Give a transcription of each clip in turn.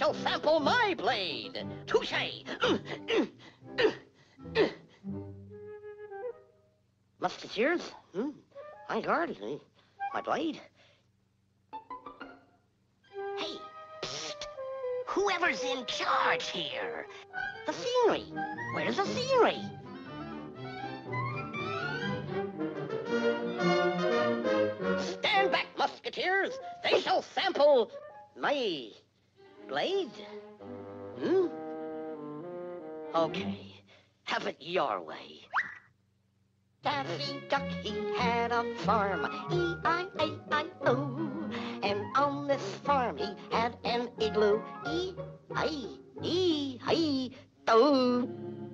shall sample my blade. Touche! musketeers? Hmm. My guard, eh? my blade. Hey, psst. Whoever's in charge here. The scenery. Where's the scenery? Stand back, musketeers. They shall sample my blade. Hmm? Okay. Have it your way. Daffy Duck, he had a farm, E-I-A-I-O. And on this farm he had an igloo, E-I-E-I-O.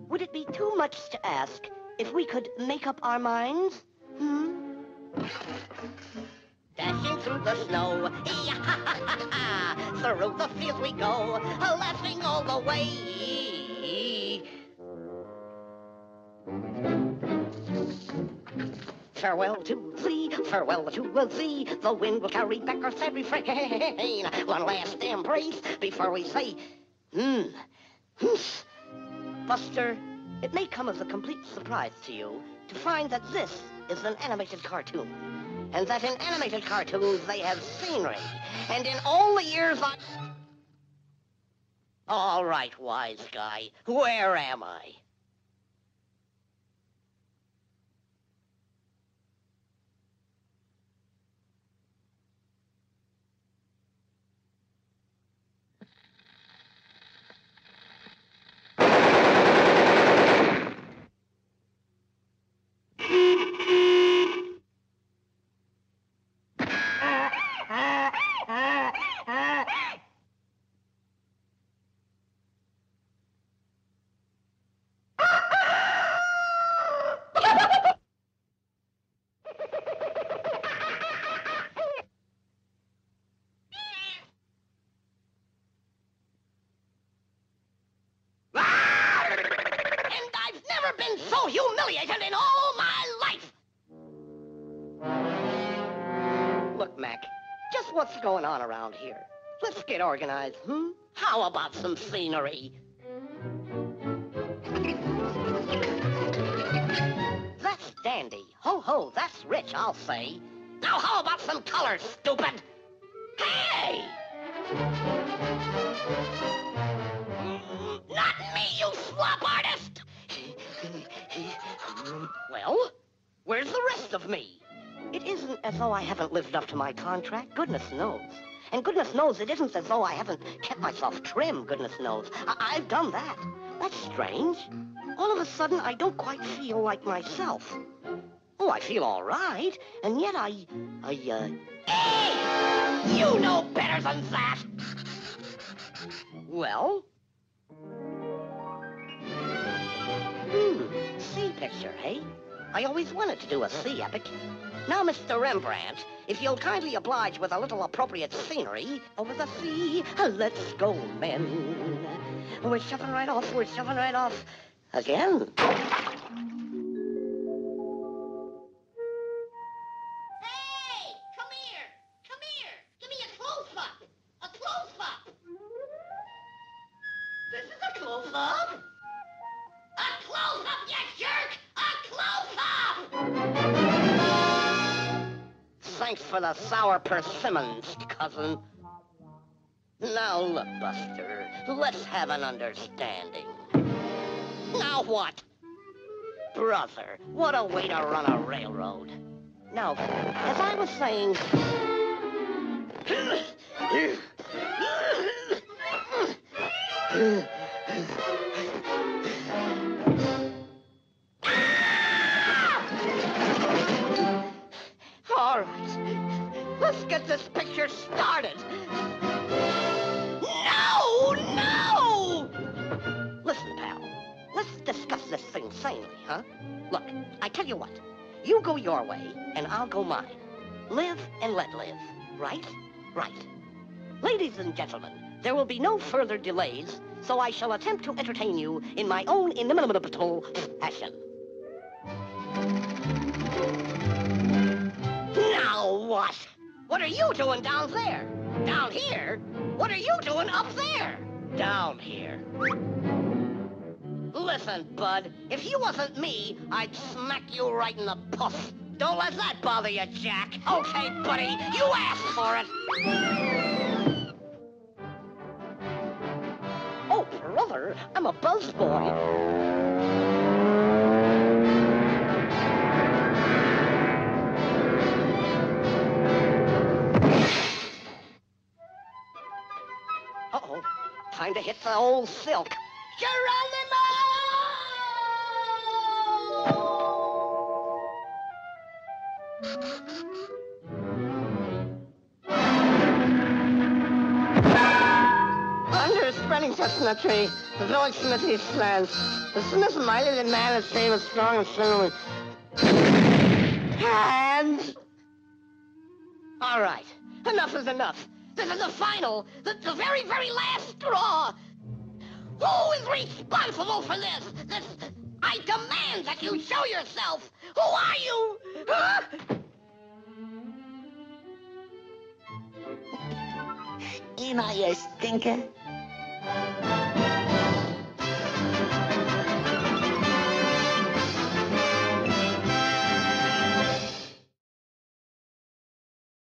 Would it be too much to ask if we could make up our minds? Hmm? Dashing through the snow. Through the fields we go, laughing all the way. Farewell to thee, farewell to thee. The wind will carry back our sad refrain. One last embrace before we say, hmm, humph. Buster, it may come as a complete surprise to you to find that this is an animated cartoon. And that in animated cartoons they have scenery. And in all the years I... All right, wise guy, where am I? Been so humiliated in all my life! Look, Mac, just what's going on around here? Let's get organized, hmm? How about some scenery? That's dandy. Ho ho, that's rich, I'll say. Now how about some color, stupid? Hey! Well, where's the rest of me? It isn't as though I haven't lived up to my contract, goodness knows. And goodness knows it isn't as though I haven't kept myself trim, goodness knows. I- I've done that. That's strange. All of a sudden, I don't quite feel like myself. Oh, I feel all right, and yet I... I, uh... Hey! You know better than that! Well? Hmm, sea picture, hey? I always wanted to do a sea epic. Now, Mr. Rembrandt, if you'll kindly oblige with a little appropriate scenery over the sea, let's go, men. We're shoving right off, we're shoving right off. Again. Thanks for the sour persimmons, cousin. Now look, Buster, let's have an understanding. Now what? Brother, what a way to run a railroad. Now, as I was saying... tell you what, you go your way, and I'll go mine. Live and let live, right? Right. Ladies and gentlemen, there will be no further delays, so I shall attempt to entertain you in my own inimitable fashion. Now what? What are you doing down there? Down here? What are you doing up there? Down here. Listen, Bud, if you wasn't me, I'd smack you right in the puss. Don't let that bother you, Jack. Okay, buddy, you asked for it. Oh, brother, I'm a buzzboy. Uh-oh, time to hit the old silk. Geronimo! A spreading chestnut tree, the village smithy stands. The smith mighty the man is famous, strong and sinewy. And... All right, enough is enough. This is the final, the, the very, very last straw. Who is responsible for this? This... I demand that you show yourself. Who are you? Huh? Am I a stinker? Thank you.